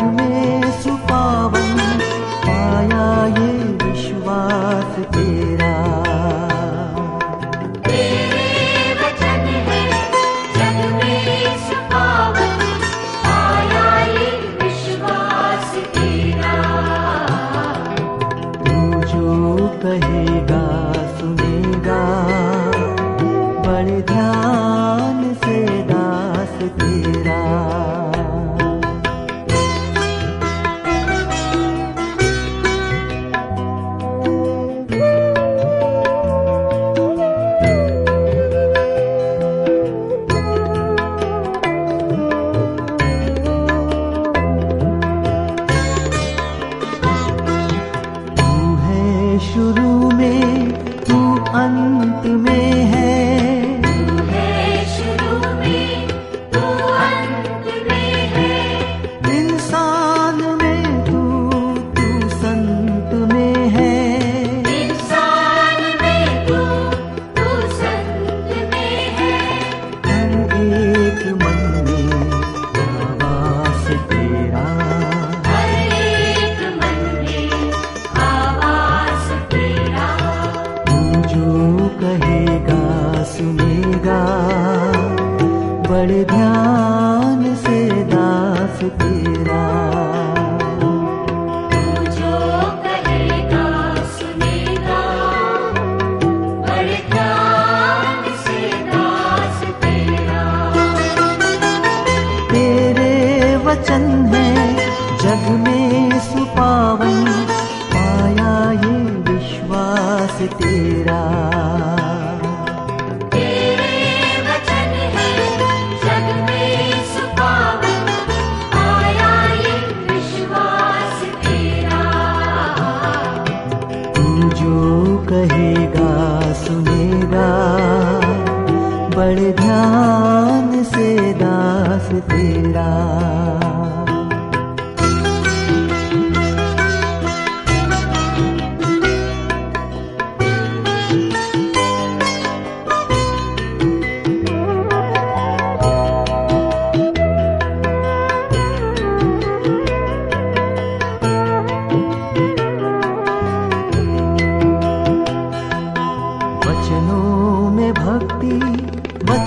argument. बड़े ध्यान से दास की कहेगा सुनेगा। बड़े ध्यान से दास तेरा।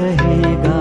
कहेगा।